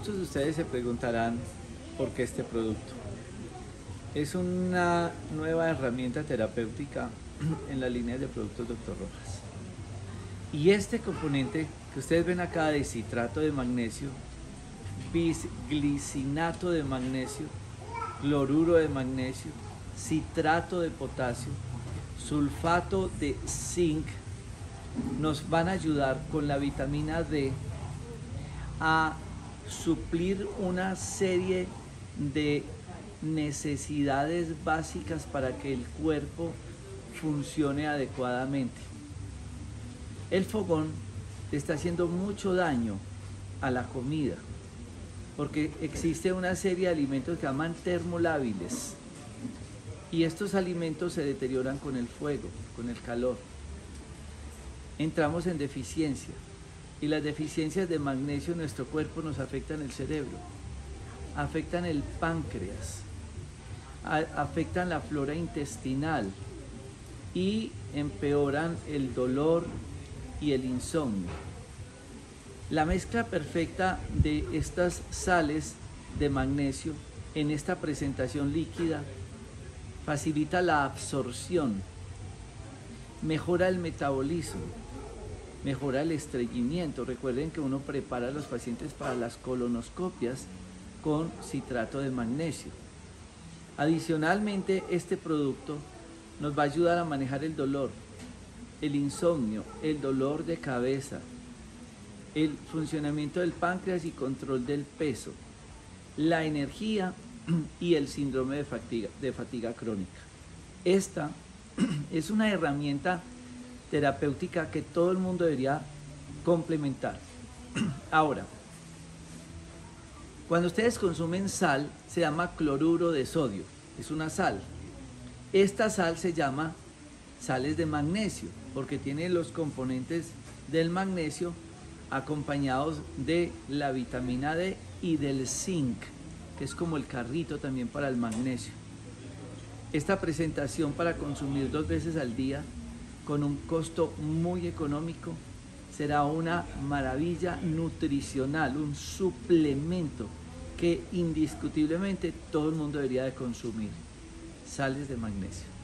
Muchos de ustedes se preguntarán por qué este producto. Es una nueva herramienta terapéutica en la línea de productos Dr. Rojas. Y este componente que ustedes ven acá de citrato de magnesio, bisglicinato de magnesio, cloruro de magnesio, citrato de potasio, sulfato de zinc, nos van a ayudar con la vitamina D a suplir una serie de necesidades básicas para que el cuerpo funcione adecuadamente. El fogón está haciendo mucho daño a la comida porque existe una serie de alimentos que llaman termolábiles y estos alimentos se deterioran con el fuego, con el calor. Entramos en deficiencia y las deficiencias de magnesio en nuestro cuerpo nos afectan el cerebro, afectan el páncreas, afectan la flora intestinal y empeoran el dolor y el insomnio. La mezcla perfecta de estas sales de magnesio en esta presentación líquida facilita la absorción, mejora el metabolismo, mejora el estreñimiento. Recuerden que uno prepara a los pacientes para las colonoscopias con citrato de magnesio. Adicionalmente, este producto nos va a ayudar a manejar el dolor, el insomnio, el dolor de cabeza, el funcionamiento del páncreas y control del peso, la energía y el síndrome de fatiga, de fatiga crónica. Esta es una herramienta terapéutica que todo el mundo debería complementar. Ahora, cuando ustedes consumen sal, se llama cloruro de sodio, es una sal. Esta sal se llama sales de magnesio, porque tiene los componentes del magnesio acompañados de la vitamina D y del zinc, que es como el carrito también para el magnesio. Esta presentación para consumir dos veces al día con un costo muy económico será una maravilla nutricional, un suplemento que indiscutiblemente todo el mundo debería de consumir. Sales de magnesio.